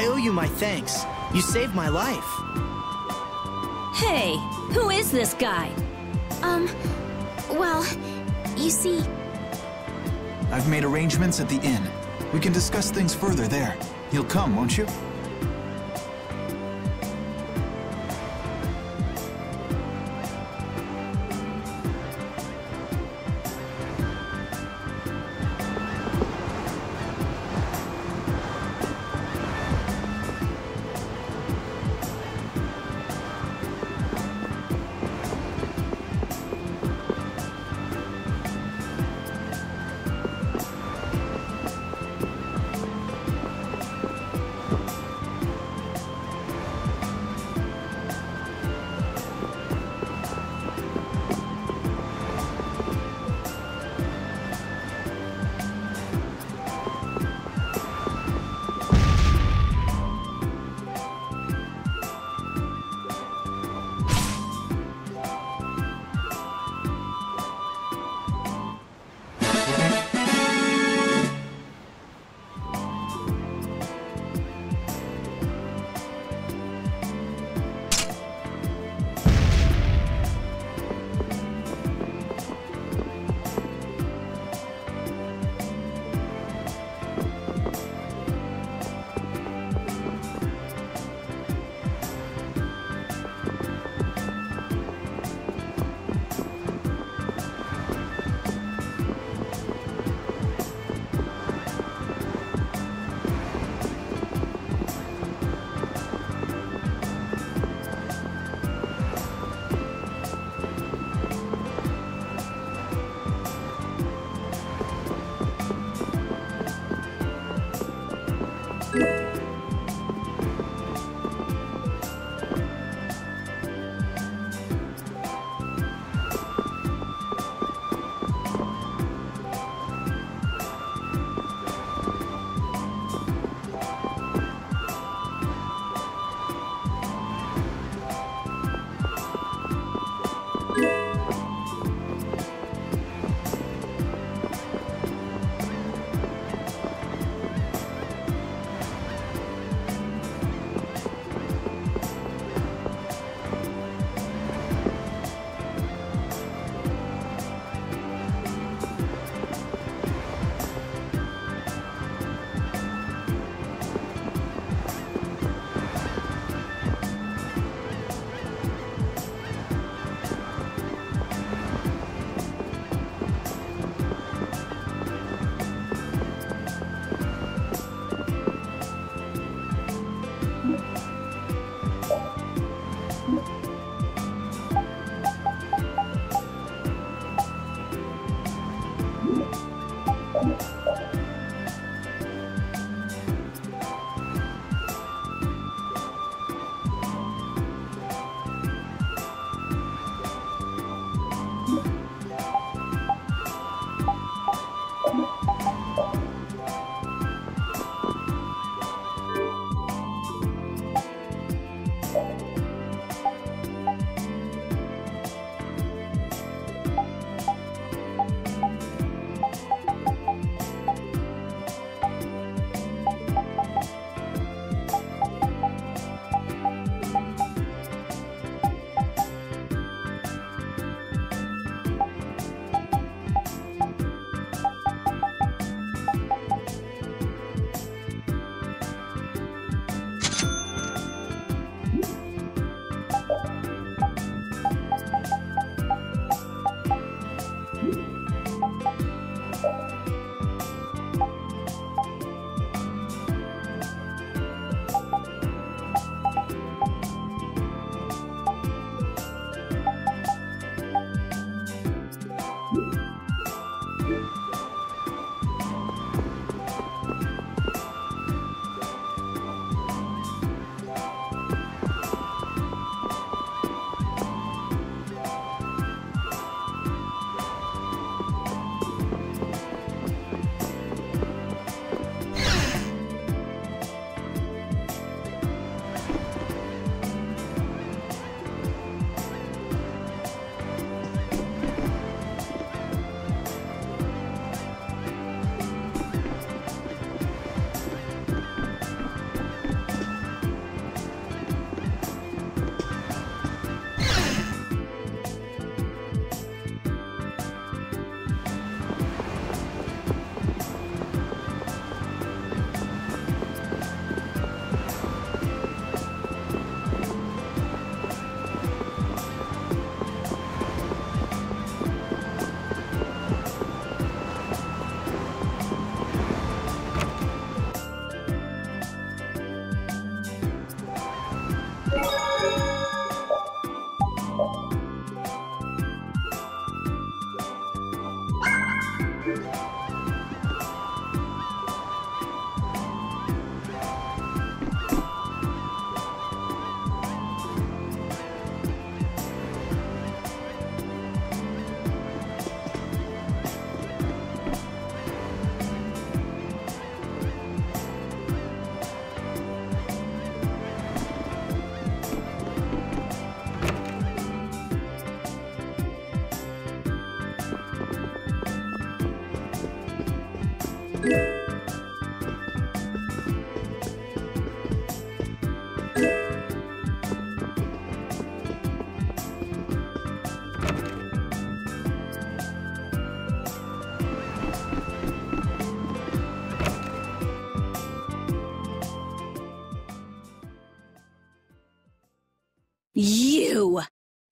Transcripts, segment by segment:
I owe you my thanks. You saved my life. Hey, who is this guy? Um, well, you see, I've made arrangements at the inn. We can discuss things further there. You'll come, won't you?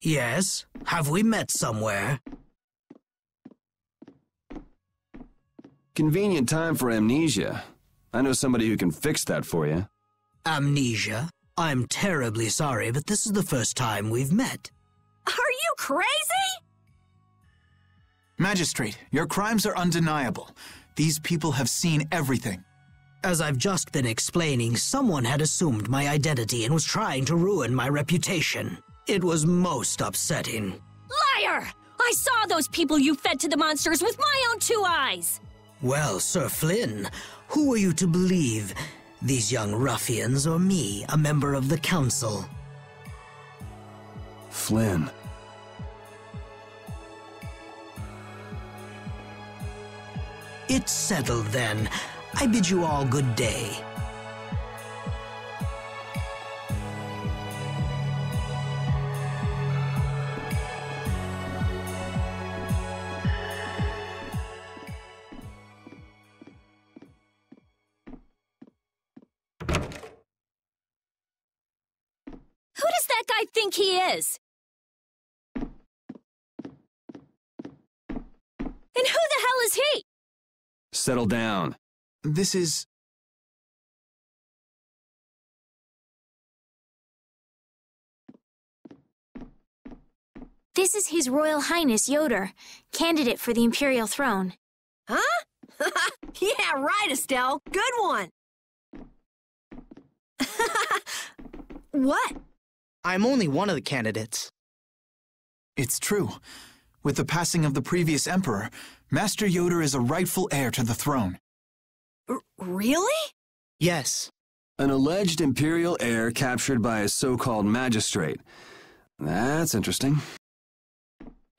Yes? Have we met somewhere? Convenient time for amnesia. I know somebody who can fix that for you. Amnesia? I'm terribly sorry, but this is the first time we've met. Are you crazy? Magistrate, your crimes are undeniable. These people have seen everything. As I've just been explaining, someone had assumed my identity and was trying to ruin my reputation. It was most upsetting. Liar! I saw those people you fed to the monsters with my own two eyes! Well, Sir Flynn, who are you to believe? These young ruffians or me, a member of the council? Flynn. It's settled then. I bid you all good day. Think he is? And who the hell is he? Settle down. This is. This is His Royal Highness Ioder, candidate for the Imperial throne. Huh? yeah, right, Estelle. Good one. what? I'm only one of the candidates. It's true. With the passing of the previous emperor, Master Ioder is a rightful heir to the throne. R really? Yes. An alleged imperial heir captured by a so-called magistrate. That's interesting.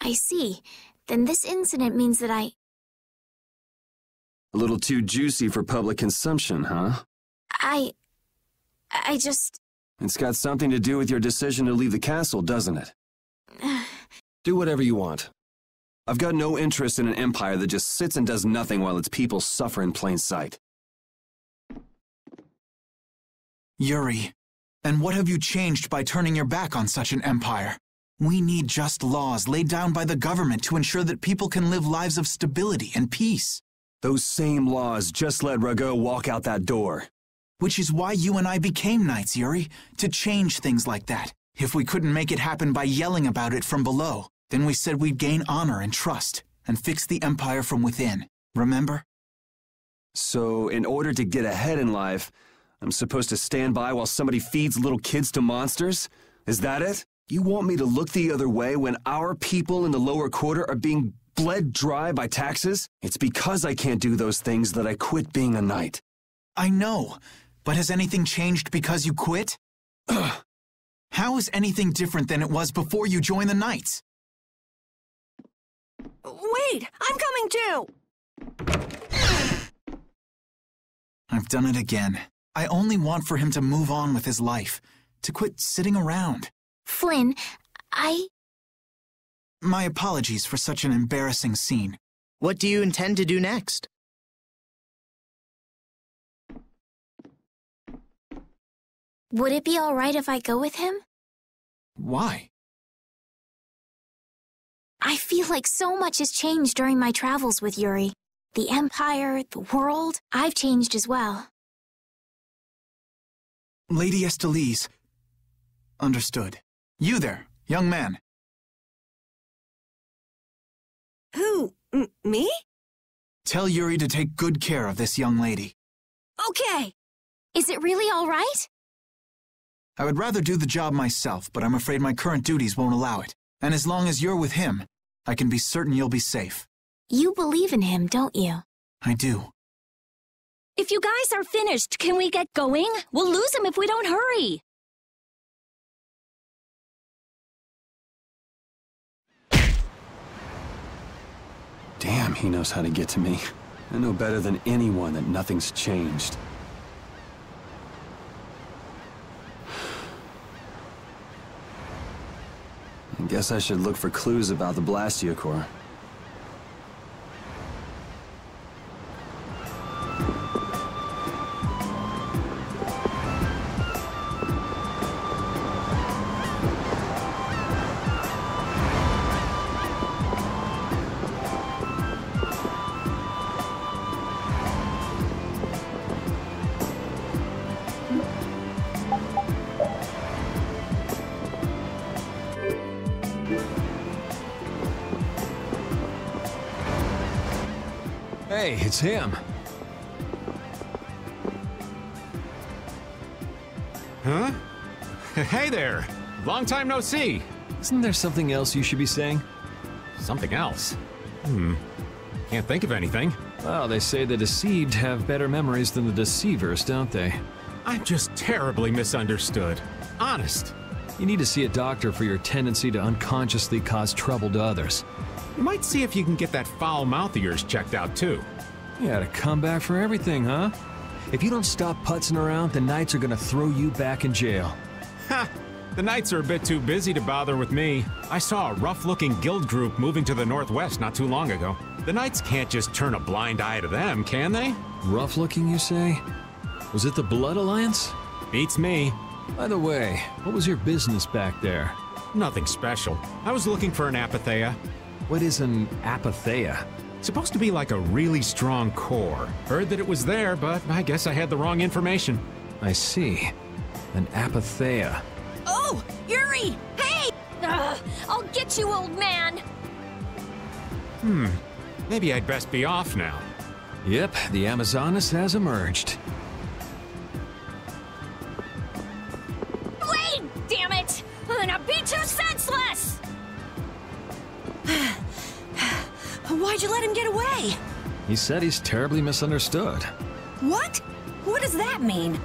I see. Then this incident means that I. A little too juicy for public consumption, huh? I. I just. It's got something to do with your decision to leave the castle, doesn't it? do whatever you want. I've got no interest in an empire that just sits and does nothing while its people suffer in plain sight. Yuri, and what have you changed by turning your back on such an empire? We need just laws laid down by the government to ensure that people can live lives of stability and peace. Those same laws just let Ragou walk out that door. Which is why you and I became knights, Yuri, to change things like that. If we couldn't make it happen by yelling about it from below, then we said we'd gain honor and trust and fix the empire from within. Remember? So, in order to get ahead in life, I'm supposed to stand by while somebody feeds little kids to monsters? Is that it? You want me to look the other way when our people in the lower quarter are being bled dry by taxes? It's because I can't do those things that I quit being a knight. I know, but has anything changed because you quit? How is anything different than it was before you joined the Knights? Wait, I'm coming too. I've done it again. I only want for him to move on with his life, to quit sitting around. Flynn, I. My apologies for such an embarrassing scene. What do you intend to do next? Would it be alright if I go with him? Why? I feel like so much has changed during my travels with Yuri. The Empire, the world, I've changed as well. Lady Estellise. Understood. You there, young man. Who? M me? Tell Yuri to take good care of this young lady. Okay. Is it really alright? I would rather do the job myself, but I'm afraid my current duties won't allow it. And as long as you're with him, I can be certain you'll be safe. You believe in him, don't you? I do. If you guys are finished, can we get going? We'll lose him if we don't hurry. Damn, he knows how to get to me. I know better than anyone that nothing's changed. I guess I should look for clues about the Blastia Core. Hey, it's him. Huh? Hey there! Long time no see! Isn't there something else you should be saying? Something else? Hmm. Can't think of anything. Well, they say the deceived have better memories than the deceivers, don't they? I'm just terribly misunderstood. Honest. You need to see a doctor for your tendency to unconsciously cause trouble to others. You might see if you can get that foul mouth of yours checked out too. You had a comeback for everything, huh? If you don't stop putzing around, the Knights are gonna throw you back in jail. Ha! The Knights are a bit too busy to bother with me. I saw a rough-looking guild group moving to the northwest not too long ago. The Knights can't just turn a blind eye to them, can they? Rough looking, you say? Was it the Blood Alliance? Beats me. By the way, what was your business back there? Nothing special. I was looking for an apatheia. What is an apatheia? Supposed to be like a really strong core. Heard that it was there, but I guess I had the wrong information. I see. An apatheia. Oh, Yuri! Hey! Ugh, I'll get you, old man. Hmm. Maybe I'd best be off now. Yep, the Amazonas has emerged. Away? He said he's terribly misunderstood. What? What does that mean?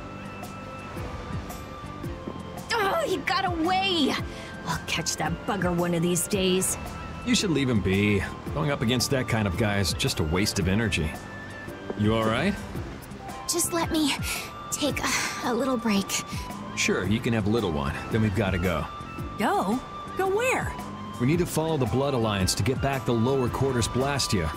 Oh, he got away! I'll catch that bugger one of these days. You should leave him be. Going up against that kind of guy is just a waste of energy. You alright? Just let me take a, a little break. Sure, you can have a little one. Then we've gotta go. Go? Go where? We need to follow the Blood Alliance to get back the lower quarters Blastia.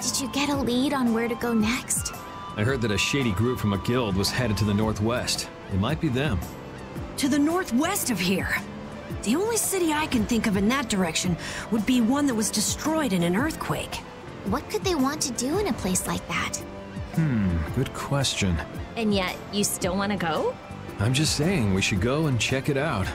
Did you get a lead on where to go next? I heard that a shady group from a guild was headed to the northwest. It might be them. To the northwest of here. The only city I can think of in that direction would be one that was destroyed in an earthquake. What could they want to do in a place like that? Hmm, good question. And yet, you still wanna go? I'm just saying we should go and check it out.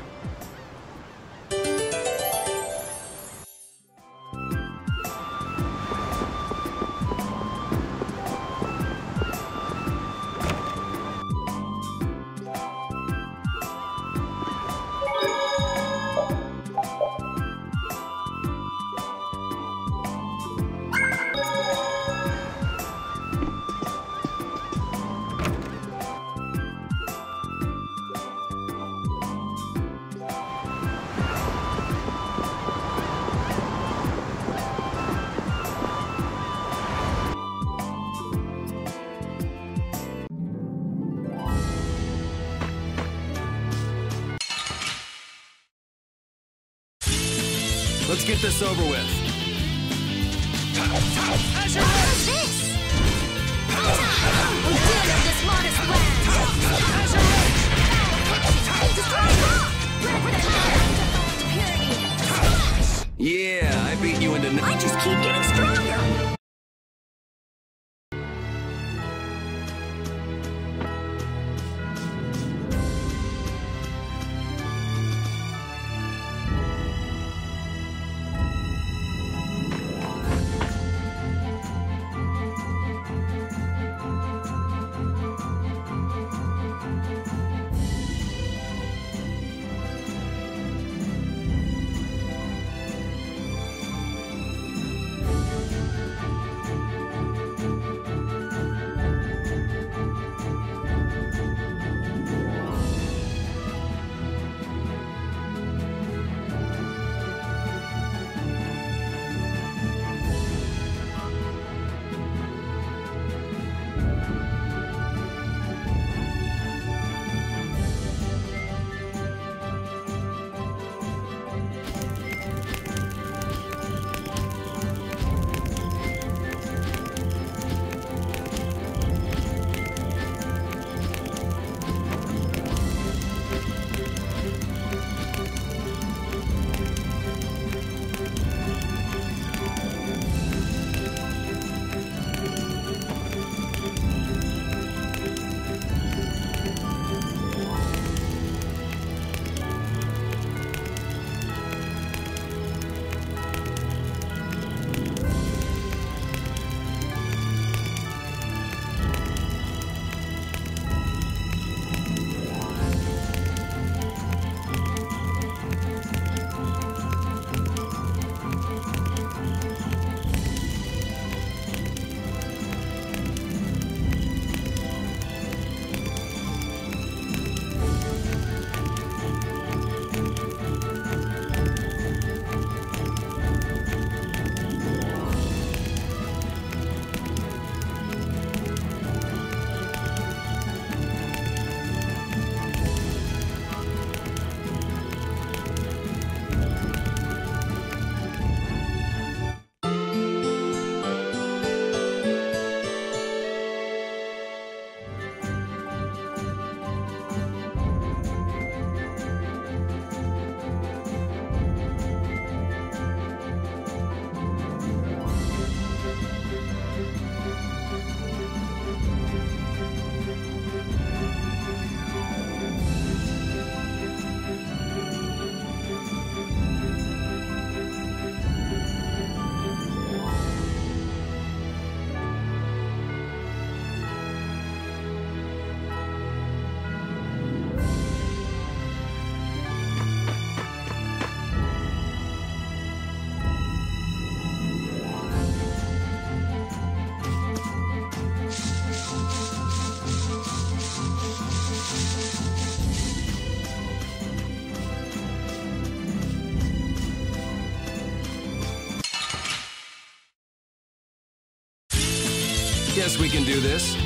We can do this.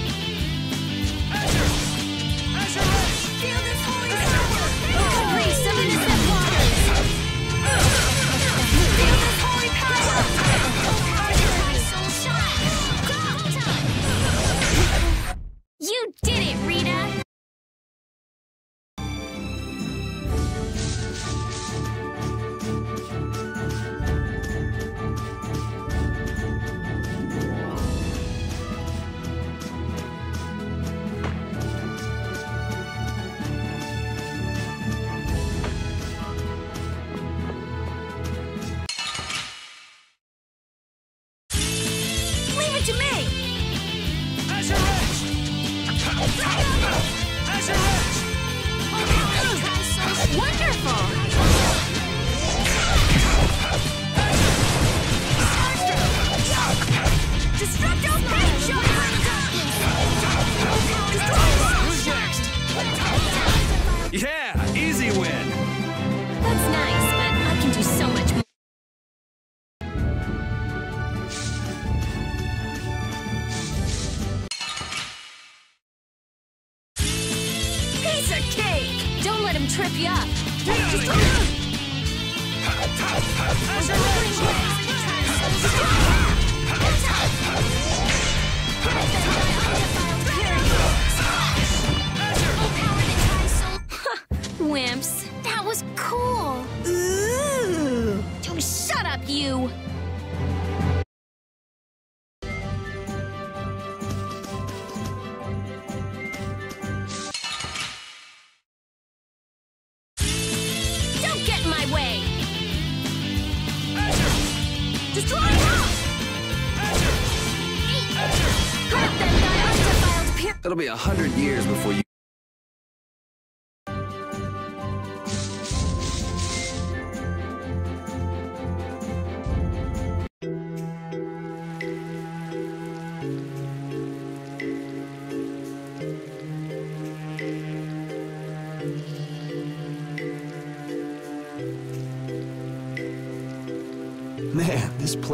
It'll be a hundred years before you.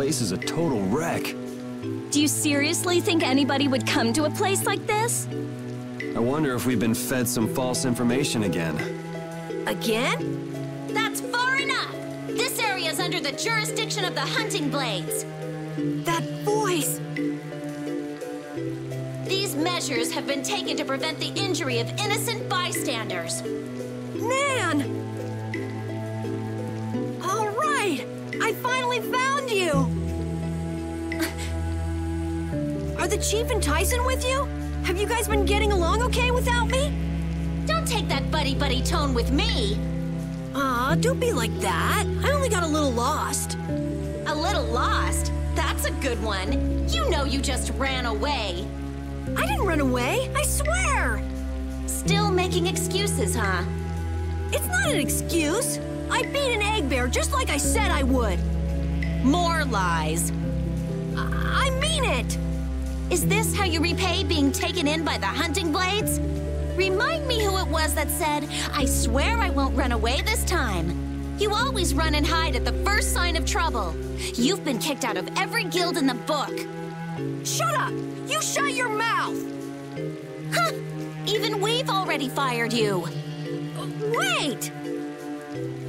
Place is a total wreck. Do you seriously think anybody would come to a place like this? I wonder if we've been fed some false information again. Again? That's far enough! This area is under the jurisdiction of the Hunting Blades. That voice! These measures have been taken to prevent the injury of innocent bystanders. Nan! All right! I finally found you! Are the Chief and Tison with you? Have you guys been getting along okay without me? Don't take that buddy-buddy tone with me. Aw, don't be like that. I only got a little lost. A little lost? That's a good one. You know you just ran away. I didn't run away, I swear! Still making excuses, huh? It's not an excuse. I beat an egg bear just like I said I would. More lies. I, I mean it! Is this how you repay being taken in by the hunting blades? Remind me who it was that said, I swear I won't run away this time. You always run and hide at the first sign of trouble. You've been kicked out of every guild in the book. Shut up! You shut your mouth! Huh! Even we've already fired you. Wait!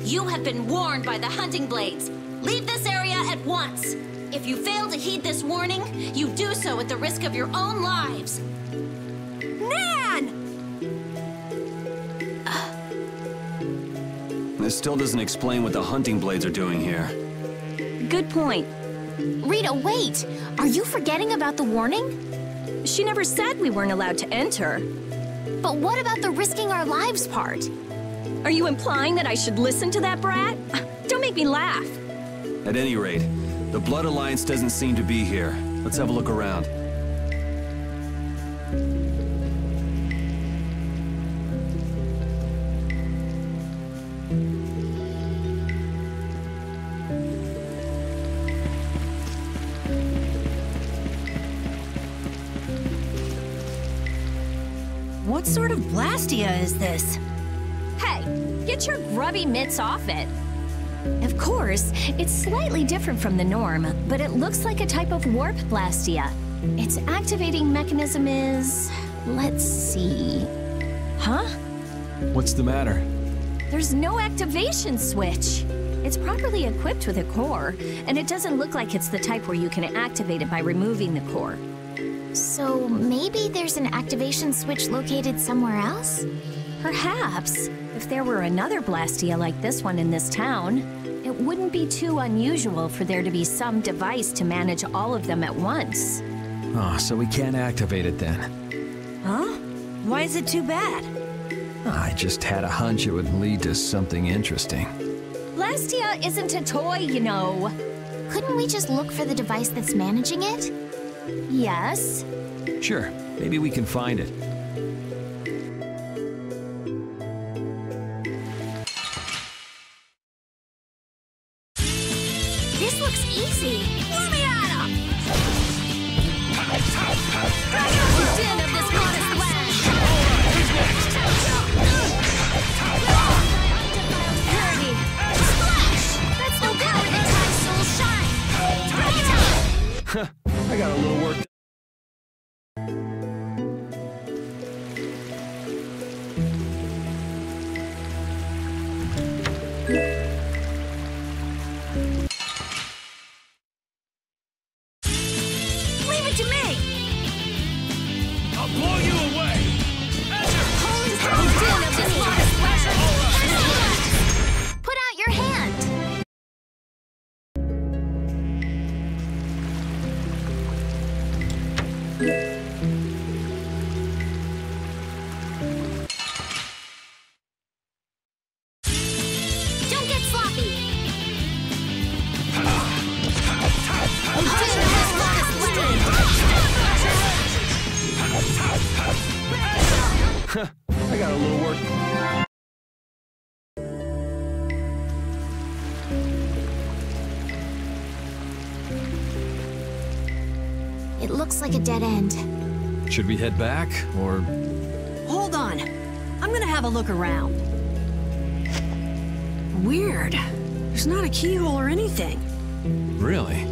You have been warned by the hunting blades. Leave this area at once. If you fail to heed this warning, you do so at the risk of your own lives. Nan! Uh. This still doesn't explain what the hunting blades are doing here. Good point. Rita, wait! Are you forgetting about the warning? She never said we weren't allowed to enter. But what about the risking our lives part? Are you implying that I should listen to that brat? Don't make me laugh. At any rate, the Blood Alliance doesn't seem to be here. Let's have a look around. What sort of Blastia is this? Hey, get your grubby mitts off it. Of course, it's slightly different from the norm, but it looks like a type of warp blastia. Its activating mechanism is. Let's see. Huh? What's the matter? There's no activation switch. It's properly equipped with a core, and it doesn't look like it's the type where you can activate it by removing the core. So maybe there's an activation switch located somewhere else? Perhaps, if there were another Blastia like this one in this town, it wouldn't be too unusual for there to be some device to manage all of them at once. Oh, so we can't activate it then. Huh? Why is it too bad? I just had a hunch it would lead to something interesting. Blastia isn't a toy, you know. Couldn't we just look for the device that's managing it? Yes. Sure, maybe we can find it. Looks like a dead end. Should we head back, or Hold on. I'm gonna have a look around. Weird. There's not a keyhole or anything. really?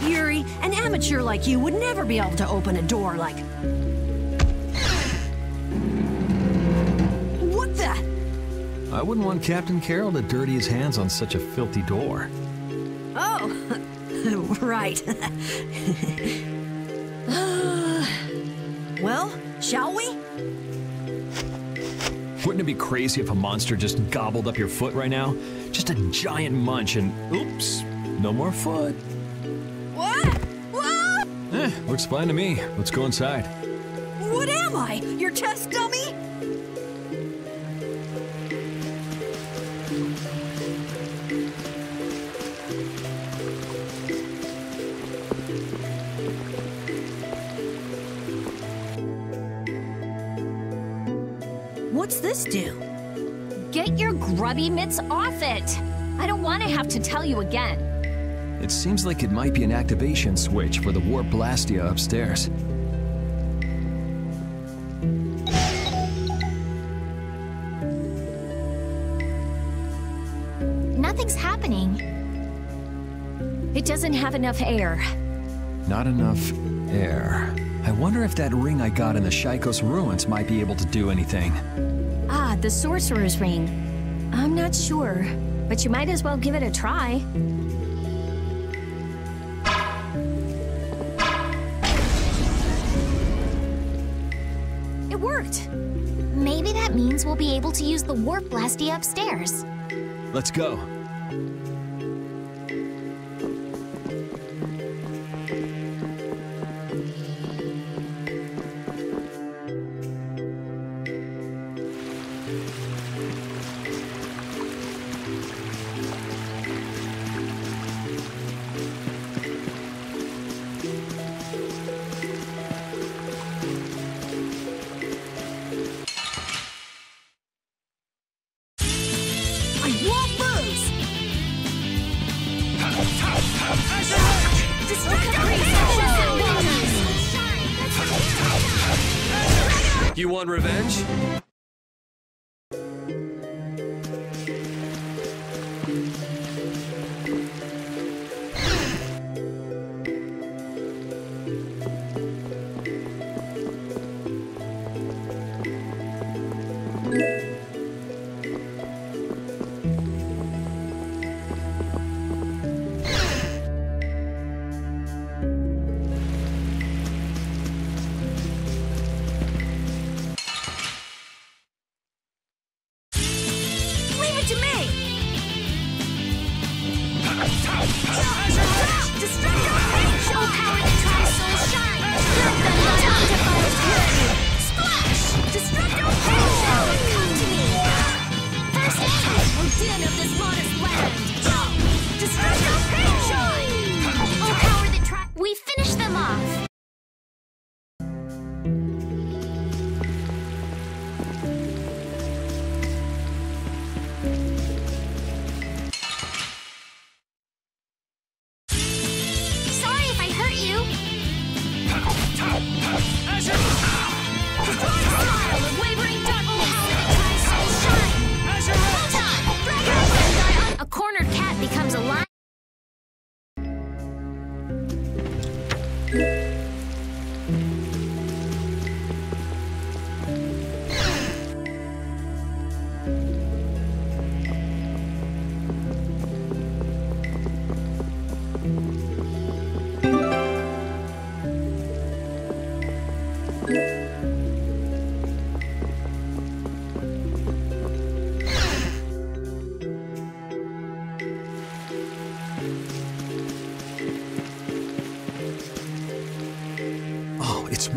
Yuri, an amateur like you would never be able to open a door like. What the? I wouldn't want Captain Karol to dirty his hands on such a filthy door. Oh, right. well, shall we? Wouldn't it be crazy if a monster just gobbled up your foot right now? Just a giant munch and oops, no more foot. What? What? Eh, looks fine to me. Let's go inside. What am I? Your test dummy? This do? Get your grubby mitts off it! I don't want to have to tell you again. It seems like it might be an activation switch for the Warp Blastia upstairs. Nothing's happening. It doesn't have enough aer. Not enough aer. I wonder if that ring I got in the Shaikos ruins might be able to do anything. The sorcerer's ring. I'm not sure, but you might as well give it a try. It worked. Maybe that means we'll be able to use the warp blastia upstairs. Let's go. Want revenge?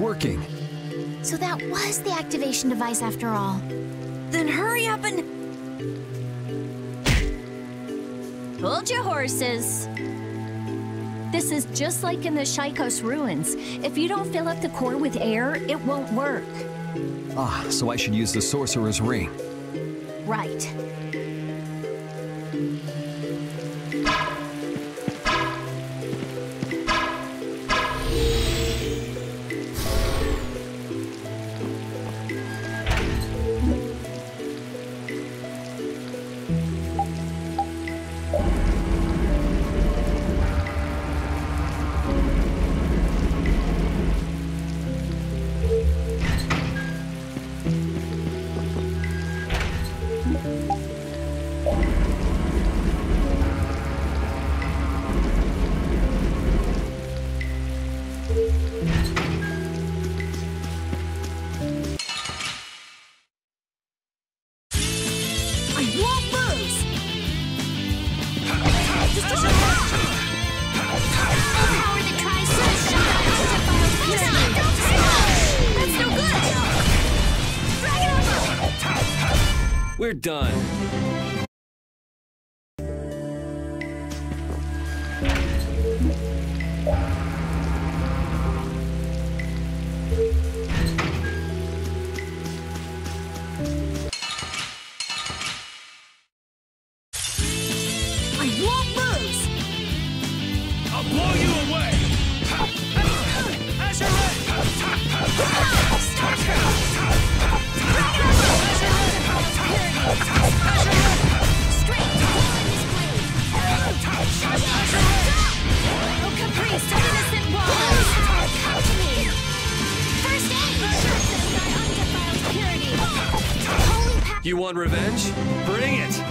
working. So that was the activation device after all. Then hurry up and... Hold your horses. This is just like in the Shaikos ruins. If you don't fill up the core with aer, it won't work. Ah, so I should use the Sorcerer's Ring. Right. done. one revenge? Bring it!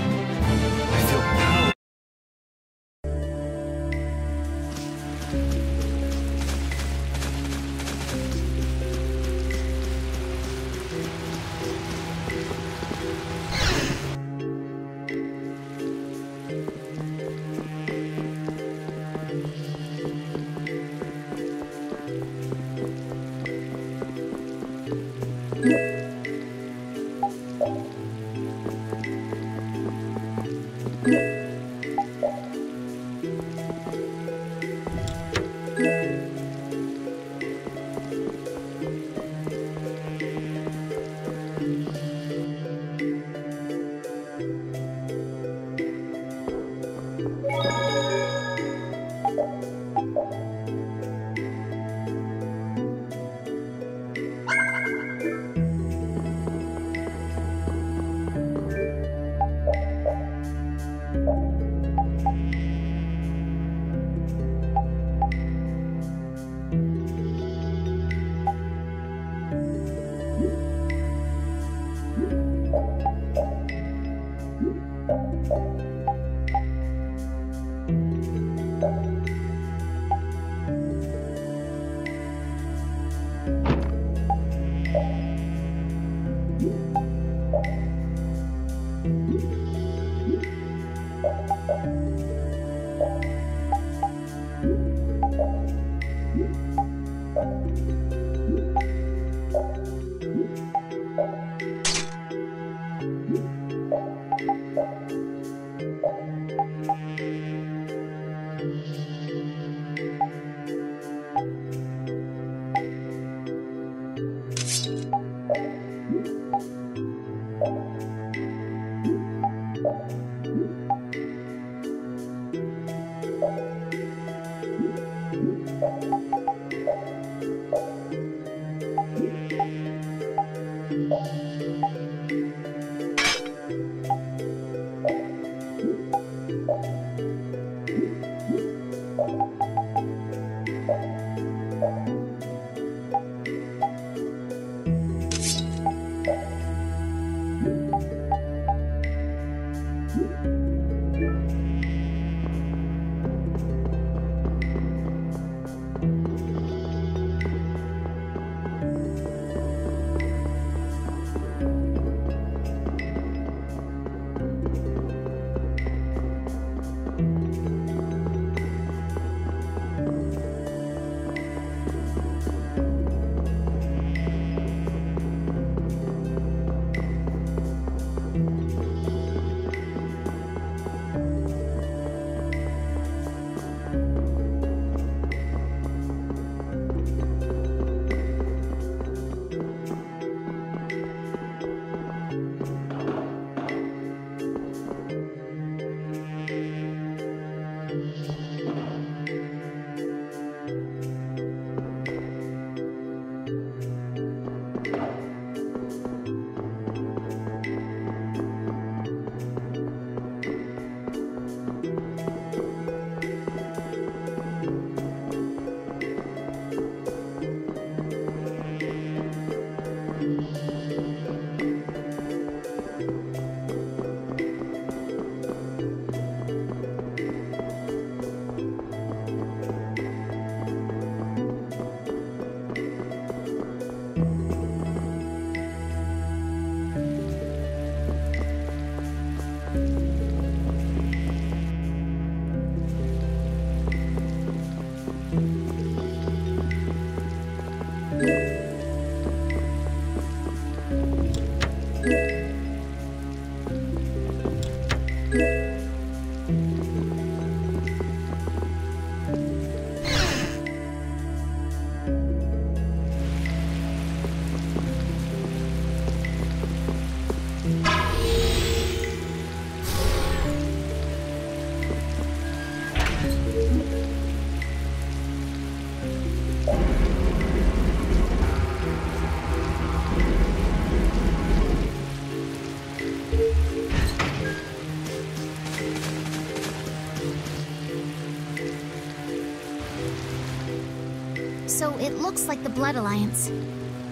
Looks like the Blood Alliance.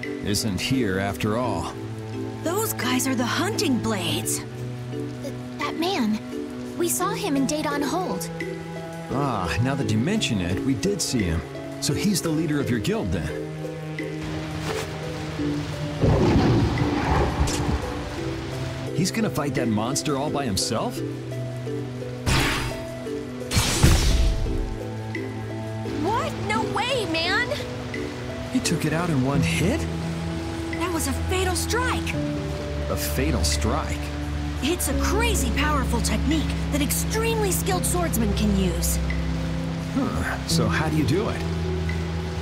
Isn't here after all. Those guys are the hunting blades. Th that man. We saw him in Deidon Hold. Ah, now that you mention it, we did see him. So he's the leader of your guild then? He's gonna fight that monster all by himself? Took it out in one hit? That was a fatal strike. A fatal strike. It's a crazy powerful technique that extremely skilled swordsmen can use. Huh, so how do you do it?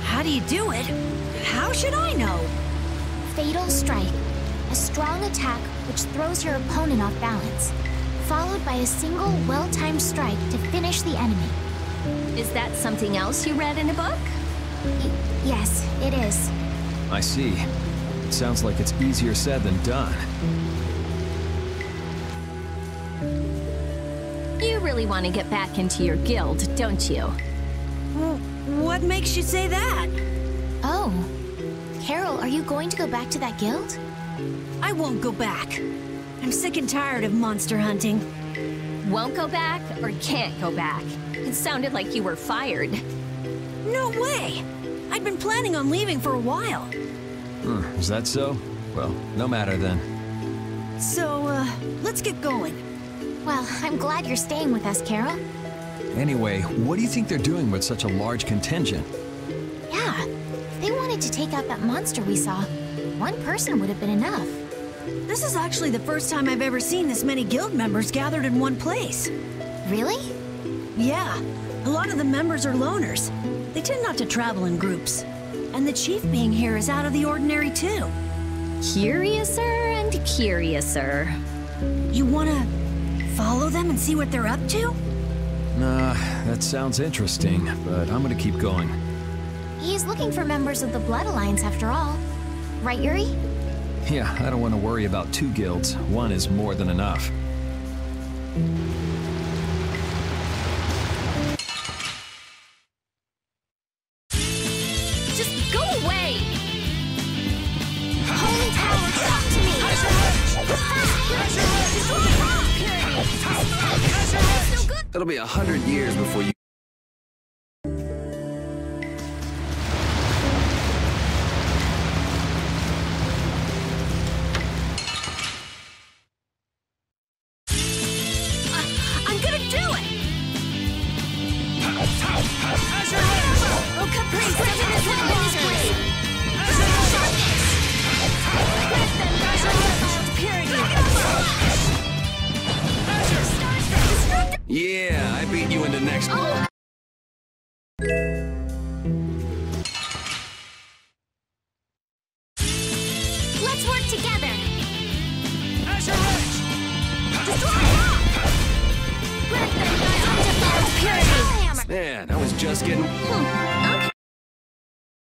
How do you do it? How should I know? Fatal Strike. A strong attack which throws your opponent off balance, followed by a single well-timed strike to finish the enemy. Is that something else you read in a book? Y yes, it is. I see. It sounds like it's easier said than done. You really want to get back into your guild, don't you? Well, what makes you say that? Oh. Karol, are you going to go back to that guild? I won't go back. I'm sick and tired of monster hunting. Won't go back or can't go back? It sounded like you were fired. No way! I'd been planning on leaving for a while. Hmm, is that so? Well, no matter then. So, uh, let's get going. Well, I'm glad you're staying with us, Karol. Anyway, what do you think they're doing with such a large contingent? Yeah, if they wanted to take out that monster we saw, one person would have been enough. This is actually the first time I've ever seen this many guild members gathered in one place. Really? Yeah, a lot of the members are loners. They tend not to travel in groups. And the chief being here is out of the ordinary too. Curiouser and curiouser. You wanna follow them and see what they're up to? Nah, that sounds interesting, but I'm gonna keep going. He's looking for members of the Blood Alliance after all. Right, Yuri? Yeah, I don't want to worry about two guilds. One is more than enough. A hundred years before you.